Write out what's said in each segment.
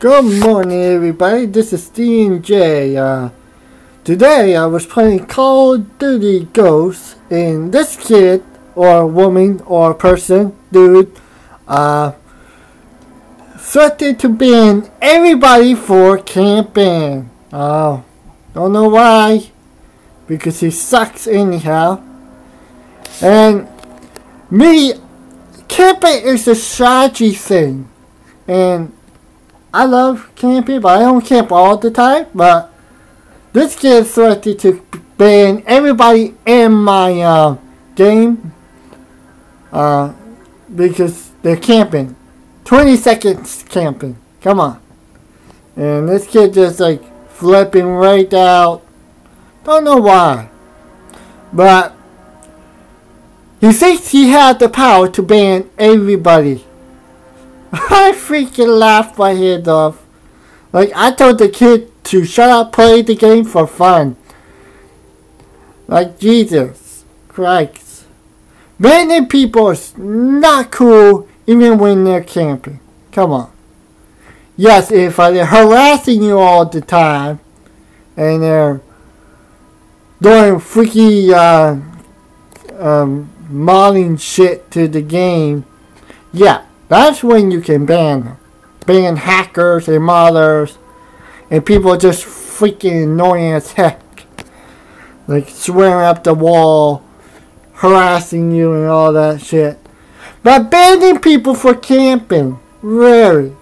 Good morning, everybody. This is D and J. Uh, today I was playing Call of Duty Ghosts, and this kid, or woman, or person, dude, uh, threatened to ban everybody for camping. Oh, don't know why, because he sucks anyhow. And me, camping is a strategy thing, and I love camping, but I don't camp all the time. But this kid threatened to ban everybody in my uh, game uh, because they're camping. 20 seconds camping. Come on. And this kid just like flipping right out. Don't know why. But he thinks he had the power to ban everybody. I freaking laughed my head off. Like, I told the kid to shut up, play the game for fun. Like, Jesus Christ. Many people is not cool even when they're camping. Come on. Yes, if they're harassing you all the time and they're doing freaky uh, um, modding shit to the game, yeah, that's when you can ban them. Ban hackers and modders and people just freaking annoying as heck. Like swearing up the wall, harassing you and all that shit. But banning people for camping, really.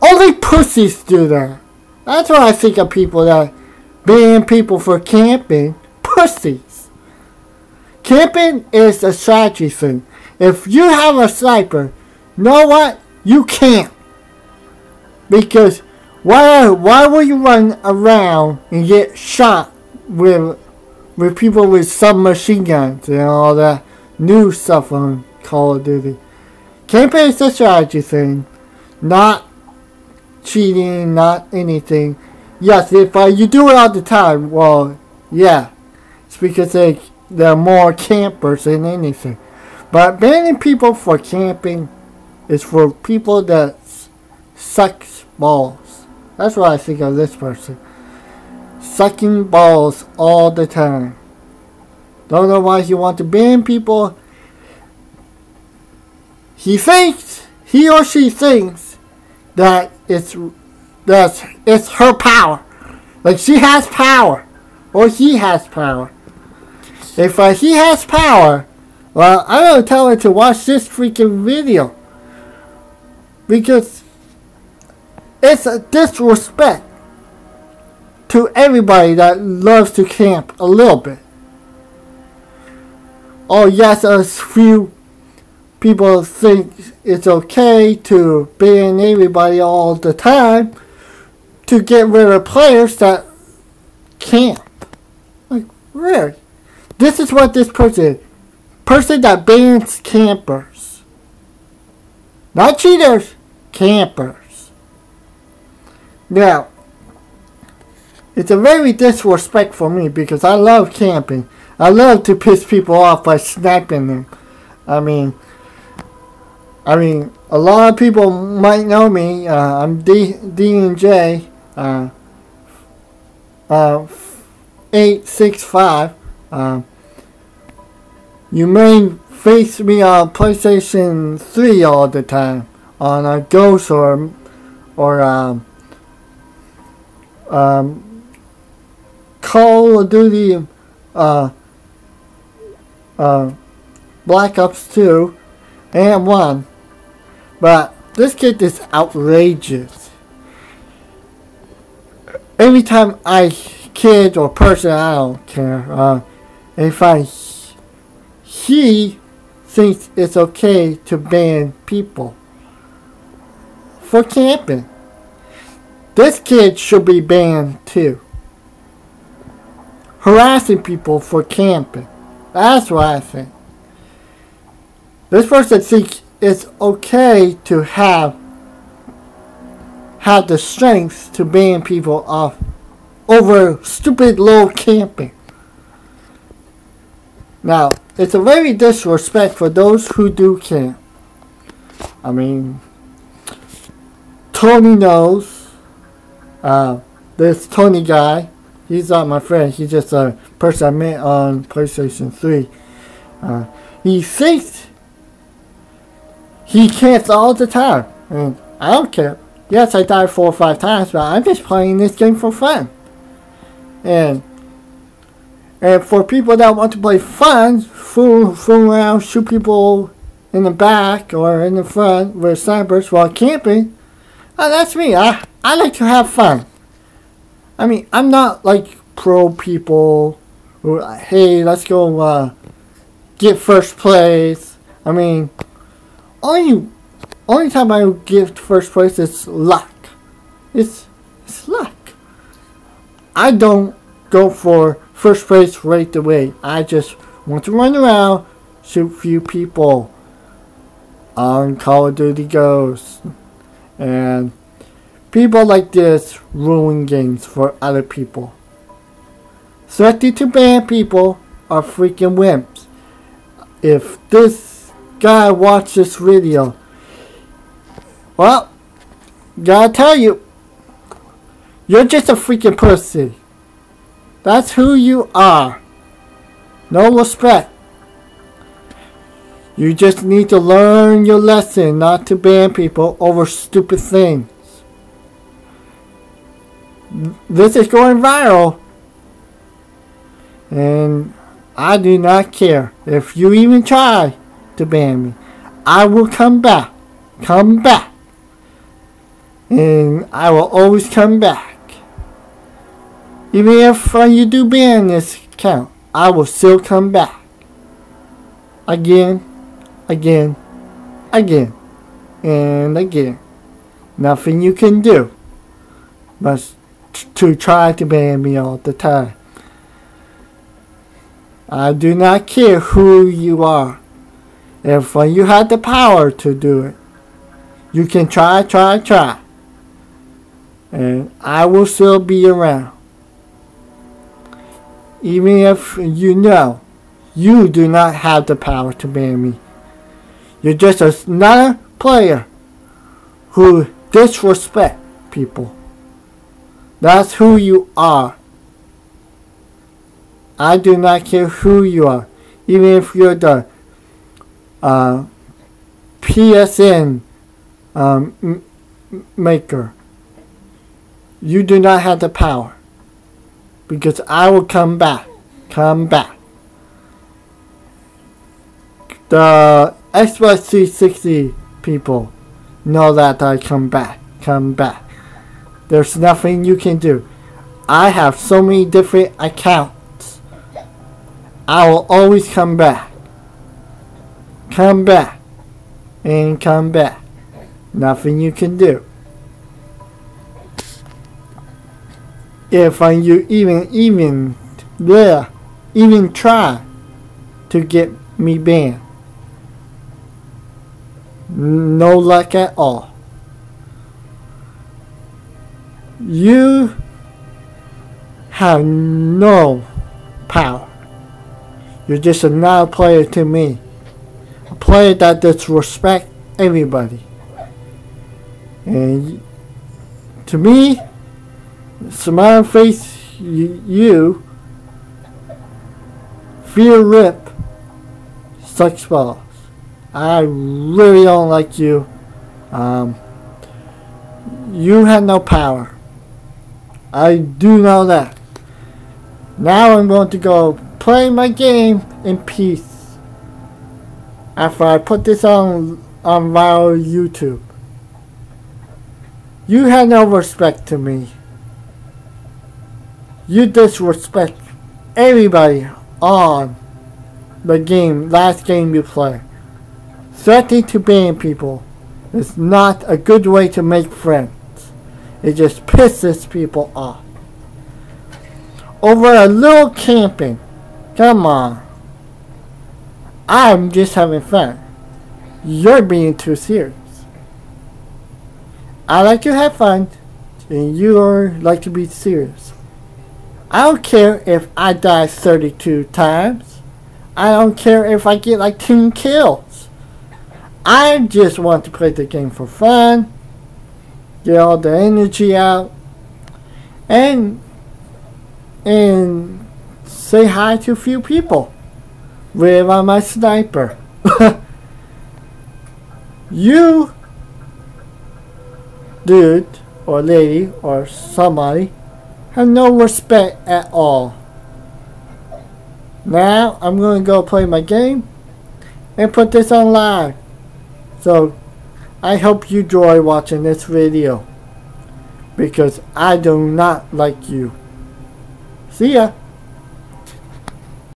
Only pussies do that. That's what I think of people that ban people for camping. Pussies. Camping is a strategy thing. If you have a sniper, know what? You can't. Because why why will you run around and get shot with with people with submachine guns and all that new stuff on Call of Duty? Camping is a strategy thing, not cheating, not anything. Yes, if uh, you do it all the time, well, yeah, it's because they, there are more campers than anything. But banning people for camping is for people that sucks balls. That's what I think of this person. Sucking balls all the time. Don't know why he wants to ban people. He thinks, he or she thinks that it's that it's her power. Like she has power. Or he has power. If uh, he has power, well, going to tell her to watch this freaking video. Because it's a disrespect to everybody that loves to camp a little bit. Oh, yes, a few people think it's okay to ban everybody all the time to get rid of players that camp. Like, really? This is what this person person that bans campers. Not cheaters, campers. Now, it's a very disrespect for me because I love camping. I love to piss people off by snapping them. I mean, I mean, a lot of people might know me. Uh, I'm D D and J. Uh, uh, eight six five. Uh, you may face me on PlayStation 3 all the time, on a Ghost or, or um, um, Call of Duty uh, uh, Black Ops 2 and 1. But this kid is outrageous. Every time I kid or person, I don't care. Uh, if I he thinks it's okay to ban people for camping. This kid should be banned too. Harassing people for camping. That's what I think. This person thinks it's okay to have have the strength to ban people off over stupid little camping. Now, it's a very disrespect for those who do camp. I mean, Tony knows. Uh, this Tony guy, he's not my friend. He's just a person I met on PlayStation 3. Uh, he thinks he can't all the time. And I don't care. Yes, I died four or five times, but I'm just playing this game for fun. And and for people that want to play fun, fool, fool around, shoot people in the back or in the front with snipers while camping, uh, that's me. I, I like to have fun. I mean, I'm not like pro people who, hey, let's go uh, get first place. I mean, only only time I get first place is luck. It's it's luck. I don't go for first place right away. I just want to run around, shoot few people on Call of Duty Ghosts. And people like this ruin games for other people. Threatening to ban people are freaking wimps. If this guy watched this video, well, gotta tell you, you're just a freaking pussy. That's who you are. No respect. You just need to learn your lesson not to ban people over stupid things. This is going viral. And I do not care. If you even try to ban me, I will come back. Come back. And I will always come back. Even if uh, you do ban this account, I will still come back. Again, again, again, and again. Nothing you can do but to try to ban me all the time. I do not care who you are. If uh, you have the power to do it, you can try, try, try. And I will still be around even if you know you do not have the power to ban me. You're just another player who disrespect people. That's who you are. I do not care who you are, even if you're the uh, PSN um, maker. You do not have the power because I will come back. Come back. The Xbox 360 people know that I come back. Come back. There's nothing you can do. I have so many different accounts. I will always come back. Come back. And come back. Nothing you can do. If you even even there even try to get me banned. No luck at all. You have no power. You're just another player to me. A player that disrespect everybody. And to me, Smile face you. Fear rip. Sucks balls. I really don't like you. Um, you have no power. I do know that. Now I'm going to go play my game in peace. After I put this on on viral YouTube. You have no respect to me. You disrespect everybody on the game, last game you play. Threatening to ban people is not a good way to make friends. It just pisses people off. Over a little camping. Come on. I'm just having fun. You're being too serious. I like to have fun, and you like to be serious. I don't care if I die 32 times. I don't care if I get like 10 kills. I just want to play the game for fun. get all the energy out, and and say hi to a few people with on my sniper. you, dude or lady or somebody, have no respect at all. Now I'm going to go play my game and put this on live. So I hope you enjoy watching this video because I do not like you. See ya.